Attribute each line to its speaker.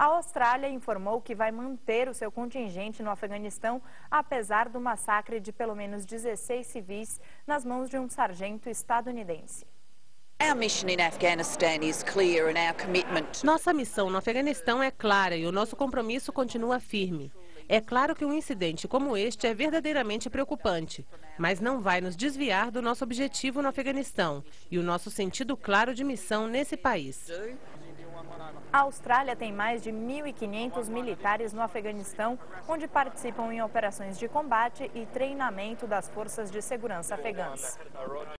Speaker 1: A Austrália informou que vai manter o seu contingente no Afeganistão, apesar do massacre de pelo menos 16 civis nas mãos de um sargento estadunidense.
Speaker 2: Nossa missão no Afeganistão é clara e o nosso compromisso continua firme. É claro que um incidente como este é verdadeiramente preocupante, mas não vai nos desviar do nosso objetivo no Afeganistão e o nosso sentido claro de missão nesse país.
Speaker 1: A Austrália tem mais de 1.500 militares no Afeganistão, onde participam em operações de combate e treinamento das forças de segurança afegãs.